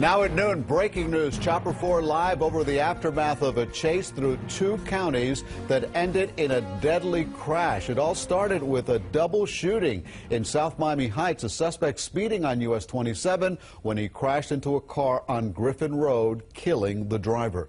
Now at noon, breaking news. Chopper 4 live over the aftermath of a chase through two counties that ended in a deadly crash. It all started with a double shooting in South Miami Heights. A suspect speeding on US 27 when he crashed into a car on Griffin Road, killing the driver.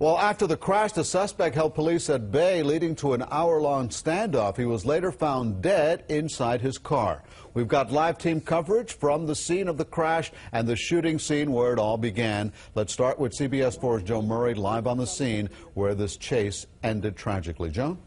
Well, after the crash, the suspect held police at bay, leading to an hour-long standoff. He was later found dead inside his car. We've got live team coverage from the scene of the crash and the shooting scene where it all began. Let's start with CBS 4's Joan Murray live on the scene where this chase ended tragically. Joan?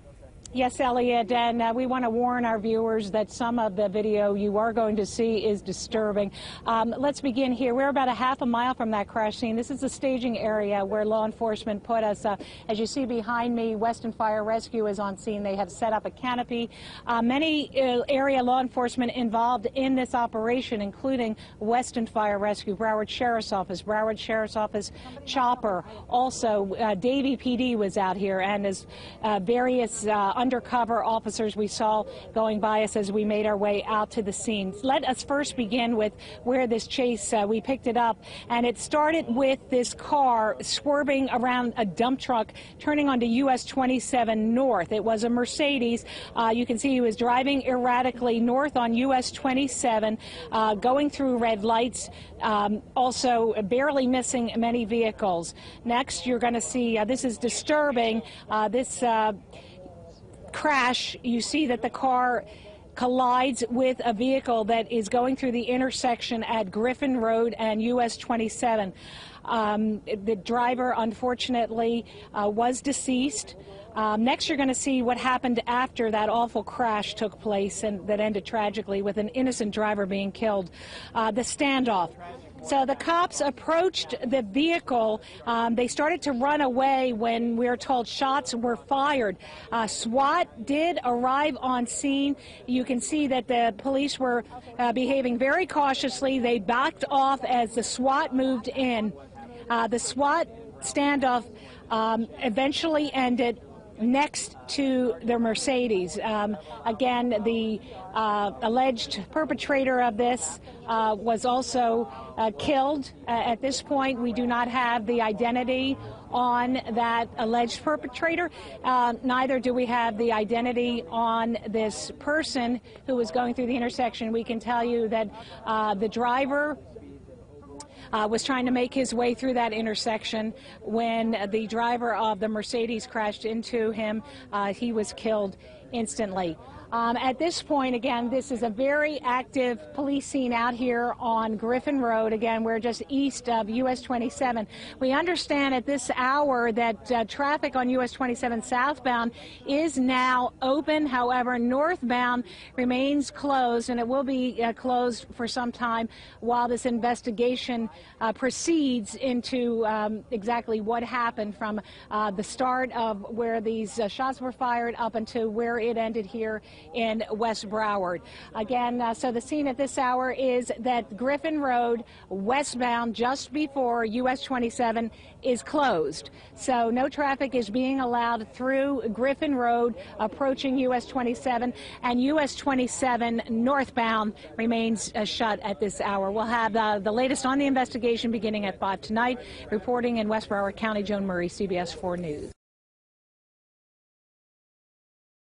Yes, Elliot, and uh, we want to warn our viewers that some of the video you are going to see is disturbing. Um, let's begin here. We're about a half a mile from that crash scene. This is the staging area where law enforcement put us. Uh, as you see behind me, Weston Fire Rescue is on scene. They have set up a canopy. Uh, many uh, area law enforcement involved in this operation, including Weston Fire Rescue, Broward Sheriff's Office, Broward Sheriff's Office Chopper. Also, uh, Davie PD was out here, and as uh, various undercover officers we saw going by us as we made our way out to the scene. Let us first begin with where this chase, uh, we picked it up, and it started with this car swerving around a dump truck, turning onto US 27 North. It was a Mercedes. Uh, you can see he was driving erratically north on US 27, uh, going through red lights, um, also barely missing many vehicles. Next, you're going to see, uh, this is disturbing, uh, this uh, crash, you see that the car collides with a vehicle that is going through the intersection at Griffin Road and US 27. Um, the driver, unfortunately, uh, was deceased. Um, next, you're going to see what happened after that awful crash took place and that ended tragically with an innocent driver being killed. Uh, the standoff. So the cops approached the vehicle. Um, they started to run away when we are told shots were fired. Uh, SWAT did arrive on scene. You can see that the police were uh, behaving very cautiously. They backed off as the SWAT moved in. Uh, the SWAT standoff um, eventually ended next to their Mercedes. Um, again, the uh, alleged perpetrator of this uh, was also uh, killed. Uh, at this point, we do not have the identity on that alleged perpetrator. Uh, neither do we have the identity on this person who was going through the intersection. We can tell you that uh, the driver uh, was trying to make his way through that intersection when the driver of the Mercedes crashed into him. Uh, he was killed instantly. Um, at this point, again, this is a very active police scene out here on Griffin Road. Again, we're just east of US 27. We understand at this hour that uh, traffic on US 27 southbound is now open. However, northbound remains closed, and it will be uh, closed for some time while this investigation uh, proceeds into um, exactly what happened from uh, the start of where these uh, shots were fired up until where it ended here in West Broward. Again, uh, so the scene at this hour is that Griffin Road westbound just before US 27 is closed. So no traffic is being allowed through Griffin Road approaching US 27 and US 27 northbound remains uh, shut at this hour. We'll have uh, the latest on the investigation beginning at 5 tonight. Reporting in West Broward County, Joan Murray, CBS 4 News.